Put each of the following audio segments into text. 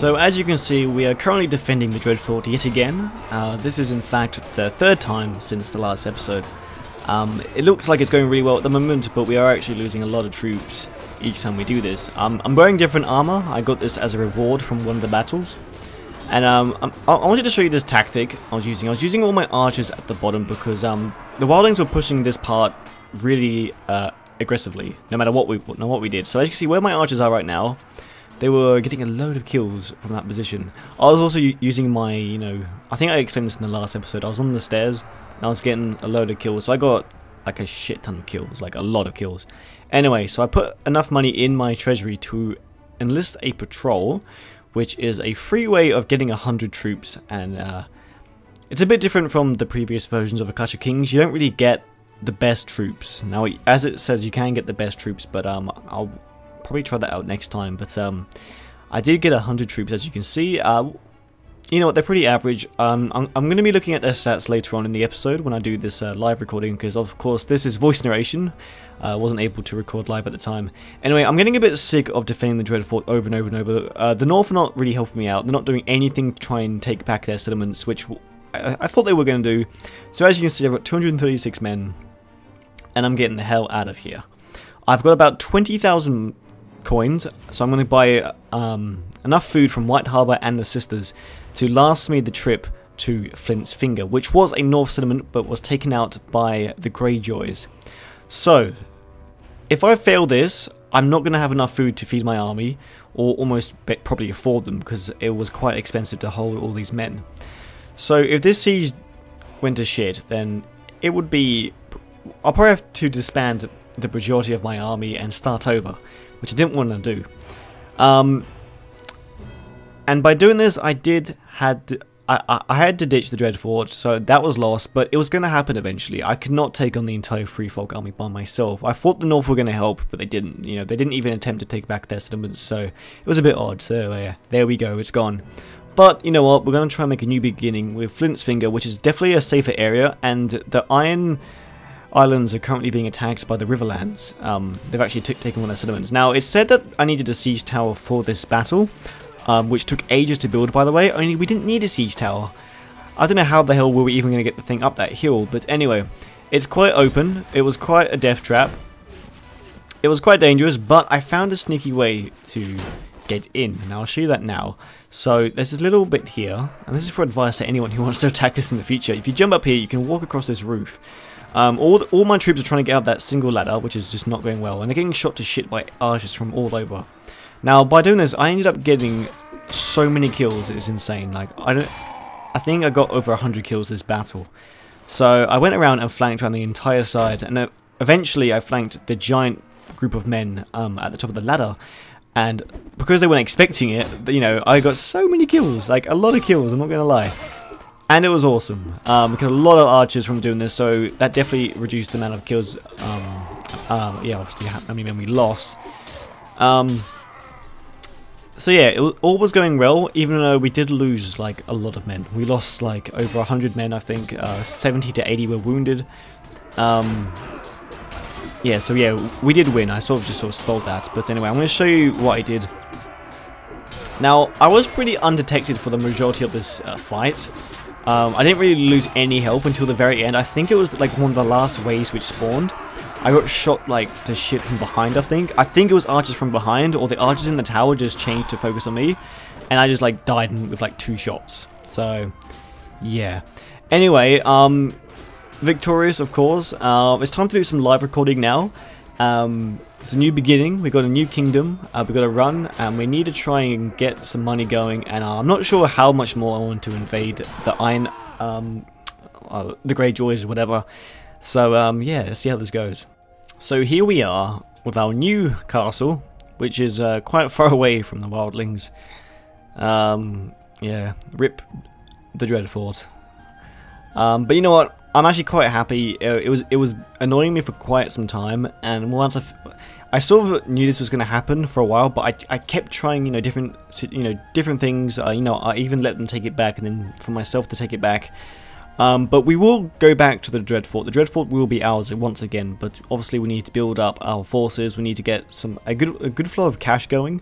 So as you can see, we are currently defending the Dreadfort yet again. Uh, this is in fact the third time since the last episode. Um, it looks like it's going really well at the moment, but we are actually losing a lot of troops each time we do this. Um, I'm wearing different armor. I got this as a reward from one of the battles. And um, I, I wanted to show you this tactic I was using. I was using all my archers at the bottom because um, the wildlings were pushing this part really uh, aggressively, no matter what we no what we did. So as you can see, where my archers are right now, they were getting a load of kills from that position. I was also using my, you know, I think I explained this in the last episode. I was on the stairs and I was getting a load of kills. So I got like a shit ton of kills, like a lot of kills. Anyway, so I put enough money in my treasury to enlist a patrol, which is a free way of getting 100 troops. And uh, it's a bit different from the previous versions of A Clash of Kings. You don't really get the best troops. Now, as it says, you can get the best troops, but um, I'll probably try that out next time. But um, I did get 100 troops, as you can see. Uh, you know what, they're pretty average. Um, I'm, I'm going to be looking at their stats later on in the episode when I do this uh, live recording, because of course this is voice narration. I uh, wasn't able to record live at the time. Anyway, I'm getting a bit sick of defending the Dreadfort over and over and over. Uh, the North are not really helping me out. They're not doing anything to try and take back their settlements, which I, I thought they were going to do. So as you can see, I've got 236 men, and I'm getting the hell out of here. I've got about 20,000 coins, so I'm going to buy um, enough food from White Harbour and the Sisters to last me the trip to Flint's Finger, which was a North settlement but was taken out by the Greyjoys. So, if I fail this, I'm not going to have enough food to feed my army, or almost probably afford them, because it was quite expensive to hold all these men. So if this siege went to shit, then it would be... I'll probably have to disband the majority of my army and start over, which I didn't want to do. Um, and by doing this, I did had I, I had to ditch the Dreadfort, so that was lost, but it was going to happen eventually. I could not take on the entire Free Folk army by myself. I thought the North were going to help, but they didn't. You know, they didn't even attempt to take back their settlements, so it was a bit odd. So yeah, there we go, it's gone. But you know what, we're going to try and make a new beginning with Flint's Finger, which is definitely a safer area, and the Iron Islands are currently being attacked by the Riverlands. Um, they've actually taken one of their settlements. Now, it's said that I needed a siege tower for this battle, um, which took ages to build, by the way, only we didn't need a siege tower. I don't know how the hell we were even going to get the thing up that hill, but anyway, it's quite open. It was quite a death trap. It was quite dangerous, but I found a sneaky way to get in. Now, I'll show you that now. So, there's this little bit here, and this is for advice to anyone who wants to attack this in the future. If you jump up here, you can walk across this roof. Um, all, all my troops are trying to get up that single ladder, which is just not going well, and they're getting shot to shit by archers from all over. Now, by doing this, I ended up getting so many kills, it's insane. Like, I don't... I think I got over 100 kills this battle. So I went around and flanked around the entire side, and eventually I flanked the giant group of men um, at the top of the ladder. And because they weren't expecting it, you know, I got so many kills, like a lot of kills, I'm not going to lie. And it was awesome. Um, we got a lot of archers from doing this, so that definitely reduced the amount of kills. Um, um, yeah, obviously, I mean, when we lost. Um, so yeah, it, all was going well, even though we did lose like a lot of men. We lost like over 100 men, I think. Uh, 70 to 80 were wounded. Um, yeah, so yeah, we did win. I sort of just sort of spoiled that. But anyway, I'm going to show you what I did. Now, I was pretty undetected for the majority of this uh, fight. Um, I didn't really lose any help until the very end. I think it was like one of the last waves which spawned. I got shot like to shit from behind, I think. I think it was archers from behind, or the archers in the tower just changed to focus on me. And I just like died in with like two shots. So, yeah. Anyway, um, victorious, of course. Uh, it's time to do some live recording now. Um, it's a new beginning. We've got a new kingdom. Uh, we've got to run, and we need to try and get some money going. And uh, I'm not sure how much more I want to invade the Iron, um, uh, the Greyjoys, or whatever. So um, yeah, let's see how this goes. So here we are with our new castle, which is uh, quite far away from the wildlings. Um, yeah, rip the Dreadfort. Um, but you know what? I'm actually quite happy. Uh, it was it was annoying me for quite some time, and once I, I sort of knew this was going to happen for a while, but I, I kept trying, you know, different you know different things. Uh, you know, I even let them take it back, and then for myself to take it back. Um, but we will go back to the Dreadfort. The Dreadfort will be ours once again, but obviously we need to build up our forces. We need to get some a good a good flow of cash going,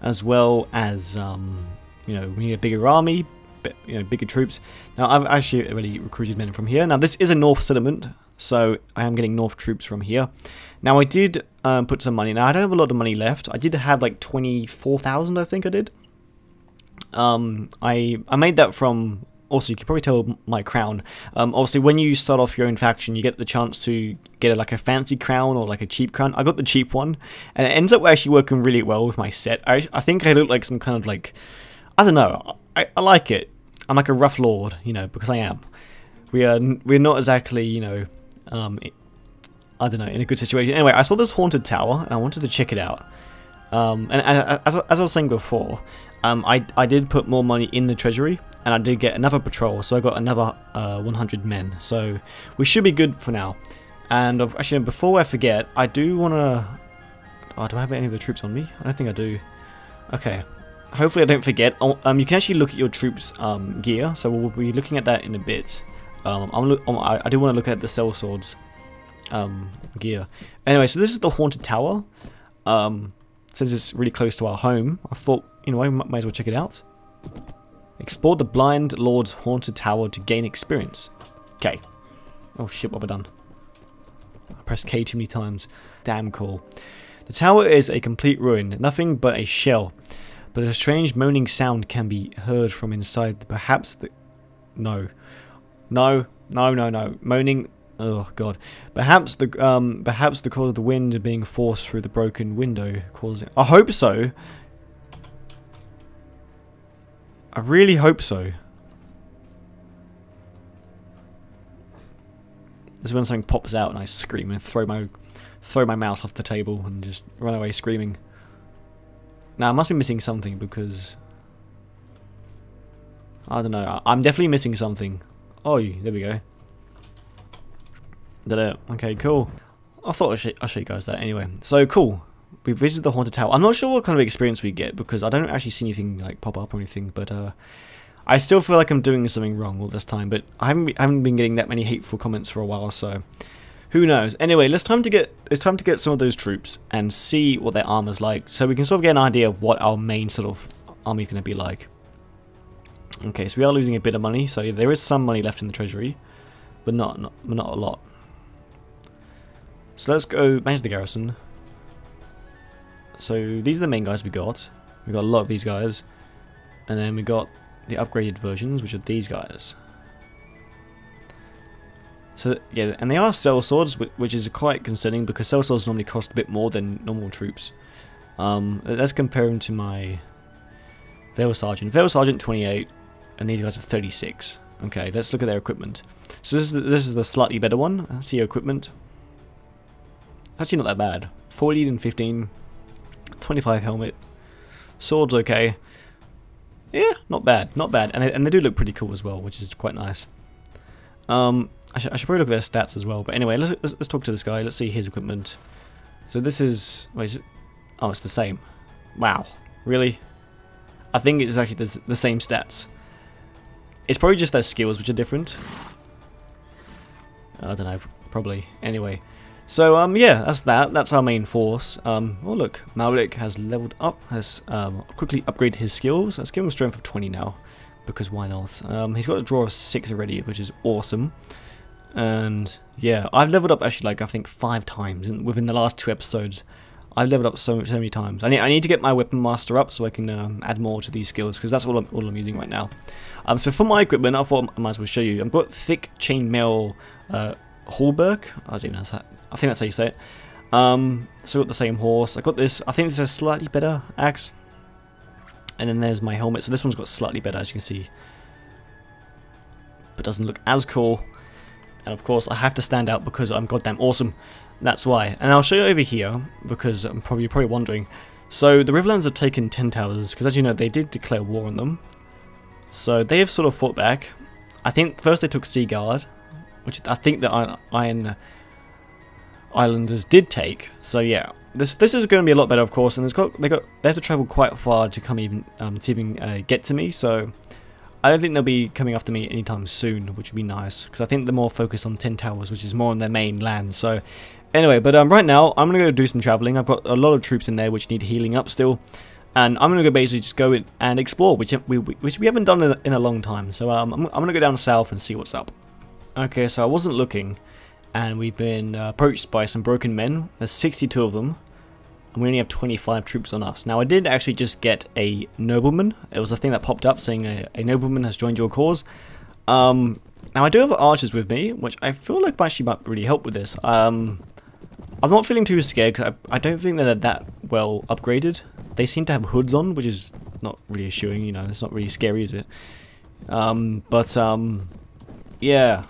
as well as um, you know, we need a bigger army, you know, bigger troops. Now, I've actually already recruited men from here. Now, this is a North settlement, so I am getting North troops from here. Now, I did um, put some money. Now, I don't have a lot of money left. I did have like 24,000, I think I did. Um, I, I made that from also you can probably tell my crown um, obviously when you start off your own faction you get the chance to get a, like a fancy crown or like a cheap crown i got the cheap one and it ends up actually working really well with my set i, I think i look like some kind of like i don't know I, I like it i'm like a rough lord you know because i am we are we're not exactly you know um, i don't know in a good situation anyway i saw this haunted tower and i wanted to check it out um, and, as, as i was saying before um, I, I did put more money in the treasury and I did get another patrol, so I got another uh, 100 men. So we should be good for now. And I've, actually, before I forget, I do want to... Oh, do I have any of the troops on me? I don't think I do. Okay. Hopefully I don't forget. Oh, um, you can actually look at your troops' um, gear, so we'll be looking at that in a bit. Um, um, I, do want to look at the sellswords um, gear. Anyway, so this is the Haunted Tower. Um, it it's really close to our home. I thought, you know, I might as well check it out. Explore the Blind Lord's Haunted Tower to gain experience. Okay. Oh shit, what have I done? I pressed K too many times. Damn cool. The tower is a complete ruin, nothing but a shell. But a strange moaning sound can be heard from inside. Perhaps the... No. No. No, no, no. Moaning... Oh god. Perhaps the um perhaps the cause of the wind being forced through the broken window causing I hope so. I really hope so. This is when something pops out and I scream and throw my throw my mouse off the table and just run away screaming. Now I must be missing something because I don't know. I'm definitely missing something. Oh, there we go. Did it? Okay, cool. I thought I'd show, I'll show you guys that anyway. So cool we visited the haunted tower. I'm not sure what kind of experience we get because I don't actually see anything like pop up or anything, but uh, I still feel like I'm doing something wrong all this time. But I haven't, I haven't been getting that many hateful comments for a while, so who knows? Anyway, let's time to get it's time to get some of those troops and see what their armor's like, so we can sort of get an idea of what our main sort of army is going to be like. Okay, so we are losing a bit of money, so there is some money left in the treasury, but not not, not a lot. So let's go manage the garrison. So these are the main guys we got. We got a lot of these guys. And then we got the upgraded versions, which are these guys. So yeah, and they are sellswords, which is quite concerning because sellswords normally cost a bit more than normal troops. Um, let's compare them to my Vale Sergeant. Vale Sergeant 28, and these guys are 36. Okay, let's look at their equipment. So this is the, this is the slightly better one. That's your equipment. Actually, not that bad. 40 and 15. 25 helmet. Sword's okay. Yeah, not bad, not bad. And they, and they do look pretty cool as well, which is quite nice. Um, I, sh I should probably look at their stats as well. But anyway, let's, let's, let's talk to this guy. Let's see his equipment. So this is... Wait, is it, oh, it's the same. Wow. Really? I think it's actually the, the same stats. It's probably just their skills which are different. I don't know, probably. Anyway, so um, yeah, that's that. That's our main force. Um, oh look, Malik has leveled up, has um, quickly upgraded his skills. Let's give him strength of 20 now, because why not? Um, he's got a draw of 6 already, which is awesome. And yeah, I've leveled up actually like I think five times in, within the last two episodes. I've leveled up so so many times. I need I need to get my weapon master up so I can um, add more to these skills because that's all I'm, all I'm using right now. Um, so for my equipment, I thought I might as well show you. I've got thick chainmail uh. I don't know I think that's how you say it. Um, so got the same horse. I got this. I think this is a slightly better axe. And then there's my helmet. So this one's got slightly better, as you can see. But doesn't look as cool. And of course, I have to stand out because I'm goddamn awesome. That's why. And I'll show you over here because I'm probably you're probably wondering. So the Riverlands have taken 10 towers because as you know, they did declare war on them. So they have sort of fought back. I think first they took Seaguard, which I think the Iron Islanders did take. So yeah, this this is going to be a lot better, of course. And it's got they got they have to travel quite far to come even um, to even uh, get to me. So I don't think they'll be coming after me anytime soon, which would be nice because I think they're more focused on Ten Towers, which is more on their main land. So anyway, but um, right now I'm gonna go do some traveling. I've got a lot of troops in there which need healing up still. and I'm gonna go basically just go and explore, which we which we haven't done in a, in a long time. So um, I'm, I'm gonna go down south and see what's up. Okay, so I wasn't looking, and we've been uh, approached by some broken men. There's 62 of them, and we only have 25 troops on us. Now I did actually just get a nobleman. It was a thing that popped up saying a, a nobleman has joined your cause. Um, now I do have archers with me, which I feel like actually might really help with this. Um, I'm not feeling too scared because I, I don't think they're that well upgraded. They seem to have hoods on, which is not reassuring, you know, it's not really scary, is it? Um, but, um, yeah.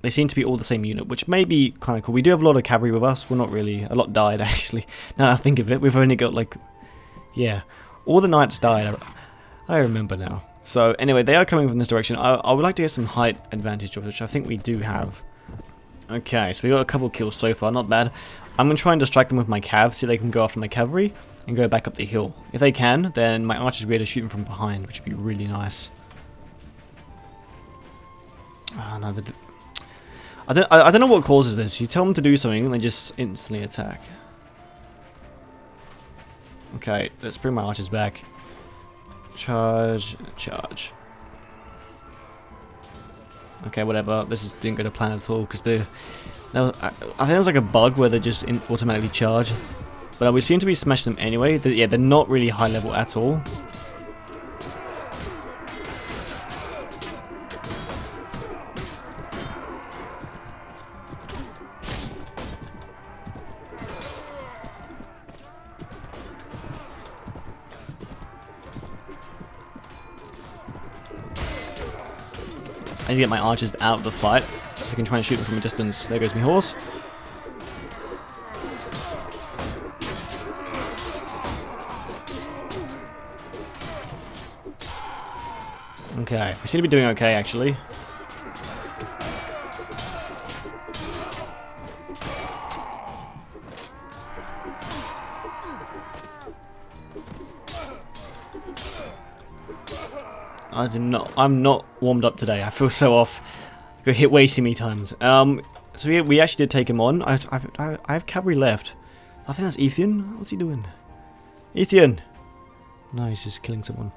They seem to be all the same unit, which may be kind of cool. We do have a lot of cavalry with us. We're not really... A lot died, actually. Now I think of it, we've only got, like... Yeah. All the knights died. I remember now. So, anyway, they are coming from this direction. I, I would like to get some height advantage, which I think we do have. Okay, so we got a couple kills so far, not bad. I'm going to try and distract them with my cav, see if they can go after my cavalry and go back up the hill. If they can, then my archers will be able to shoot them from behind, which would be really nice. Ah, no, I don't, I, I don't know what causes this. You tell them to do something and they just instantly attack. Okay, let's bring my archers back. Charge, charge. Okay, whatever. This is, didn't go to plan at all because the. I, I think there's like a bug where they just automatically charge. But we seem to be smashing them anyway. yeah, they're not really high level at all. I need to get my archers out of the fight so I can try and shoot them from a distance. There goes my horse. Okay, we seem to be doing okay actually. I did not. I'm not warmed up today. I feel so off. I got hit way too many times. Um, so we, we actually did take him on. I, I, I have cavalry left. I think that's Ethien. What's he doing? Ethien. No, he's just killing someone.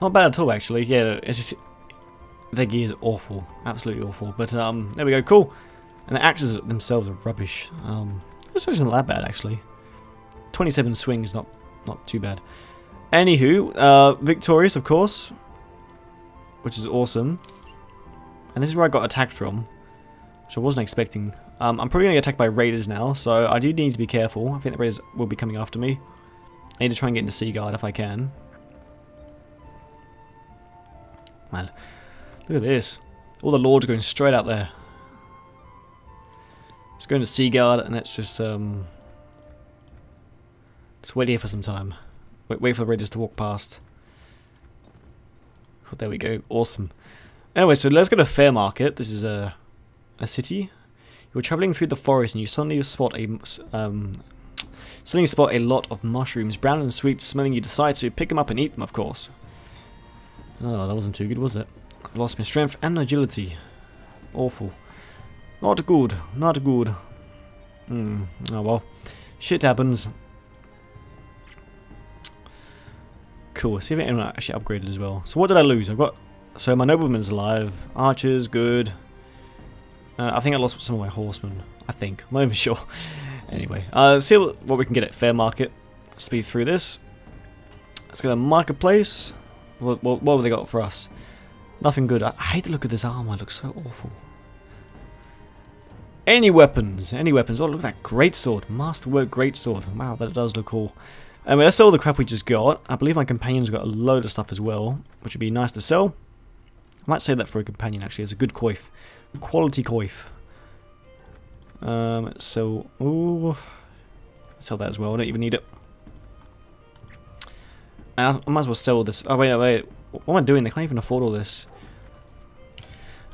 Not bad at all, actually. Yeah, it's just their gear is awful, absolutely awful. But um, there we go, cool. And the axes themselves are rubbish. Um, actually not that bad, actually. 27 swings, not not too bad. Anywho, uh, victorious, of course, which is awesome. And this is where I got attacked from, which I wasn't expecting. Um, I'm probably going to get attacked by raiders now, so I do need to be careful. I think the raiders will be coming after me. I need to try and get into Seaguard if I can. Man, look at this. All the lords are going straight out there. Let's go into Seaguard and let's just um, just wait here for some time. Wait, wait for the raiders to walk past. Oh, there we go. Awesome. Anyway, so let's go to Fair Market. This is a a city. You're traveling through the forest and you suddenly spot a um, suddenly spot a lot of mushrooms, brown and sweet smelling. You decide to pick them up and eat them, of course. Oh, that wasn't too good, was it? Lost my strength and agility. Awful. Not good. Not good. Hmm. Oh well. Shit happens. Cool. See if anyone actually upgraded as well. So what did I lose? I've got... So my nobleman's alive. Archers, good. Uh, I think I lost some of my horsemen. I think. I'm not even sure. anyway. Uh, see what, what we can get at Fair Market. Speed through this. Let's go to Marketplace. What, what, what have they got for us? Nothing good. I, I hate the look of this armor. It looks so awful. Any weapons. Any weapons. Oh, look at that great sword. Masterwork great sword. Wow, that does look cool. Anyway, that's all the crap we just got. I believe my companion's got a load of stuff as well, which would be nice to sell. I might say that for a companion, actually. It's a good coif. Quality coif. Um, so, ooh, sell that as well. I don't even need it. I might as well sell this. Oh, wait, wait. What am I doing? They can't even afford all this.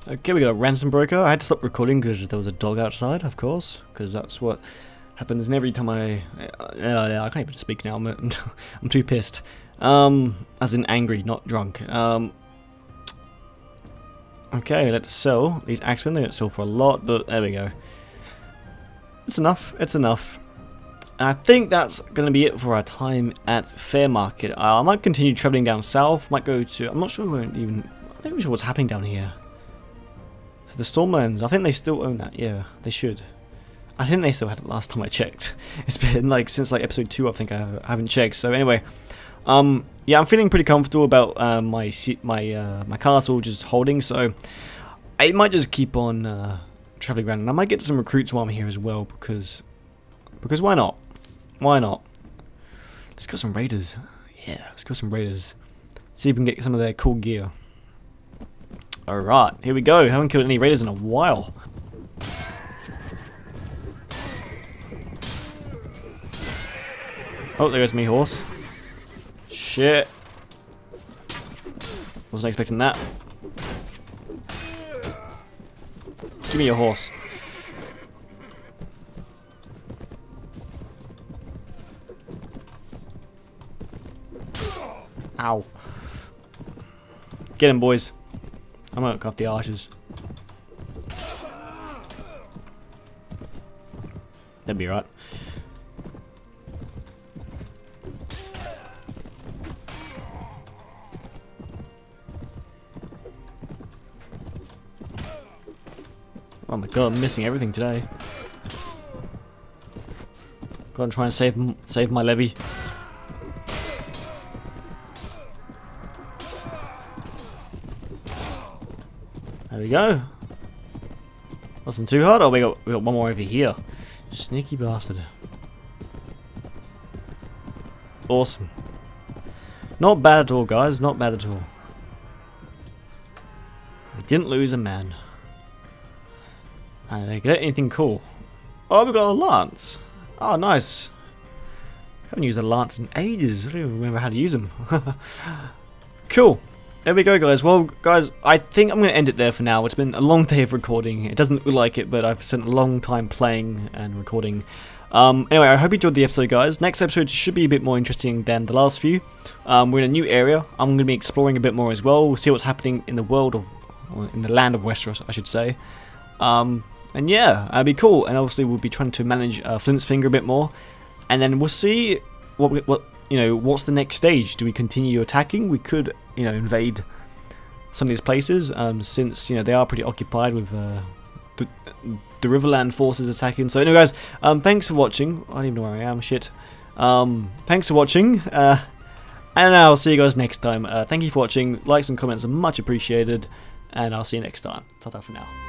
Okay, we got a ransom broker. I had to stop recording because there was a dog outside, of course. Because that's what happens and every time I... Uh, I can't even speak now. I'm, I'm too pissed. Um, as in angry, not drunk. Um, okay, let's sell these axemen. They don't sell for a lot, but there we go. It's enough. It's enough. And I think that's going to be it for our time at Fairmarket. Uh, I might continue travelling down south, might go to... I'm not sure even... I'm not sure what's happening down here. So the Stormlands, I think they still own that, yeah, they should. I think they still had it last time I checked. It's been like since like episode 2 I think I haven't checked. So anyway, um, yeah, I'm feeling pretty comfortable about uh, my my uh, my castle just holding. So I might just keep on uh, traveling around, and I might get some recruits while I'm here as well because because why not? Why not? Let's go some raiders. Yeah, let's go some raiders. See if we can get some of their cool gear. Alright, here we go. Haven't killed any raiders in a while. Oh, there goes me horse. Shit. Wasn't expecting that. Give me your horse. Ow. Get him, boys. I'm gonna cut the arches. That'd be right. Oh my god, I'm missing everything today. Gotta try and save save my levy. There we go. Wasn't too hard. Oh, we got we got one more over here. Sneaky bastard. Awesome. Not bad at all, guys. Not bad at all. We didn't lose a man. I get anything cool. Oh, we got a lance. Oh, nice. haven't used a lance in ages. I don't even remember how to use them. cool. There we go, guys. Well, guys, I think I'm going to end it there for now. It's been a long day of recording. It doesn't look like it, but I've spent a long time playing and recording. Um, anyway, I hope you enjoyed the episode, guys. Next episode should be a bit more interesting than the last few. Um, we're in a new area. I'm going to be exploring a bit more as well. We'll see what's happening in the world of, in the land of Westeros, I should say. Um, and yeah, that'd be cool. And obviously we'll be trying to manage uh, Flint's Finger a bit more. And then we'll see what, what, you know, what's the next stage. Do we continue attacking? We could, you know, invade some of these places, um, since, you know, they are pretty occupied with uh, the, the Riverland forces attacking. So anyway, guys, um, thanks for watching. I don't even know where I am, shit. Um, thanks for watching. Uh, and I'll see you guys next time. Uh, thank you for watching. Likes and comments are much appreciated. And I'll see you next time. Ta-ta for now.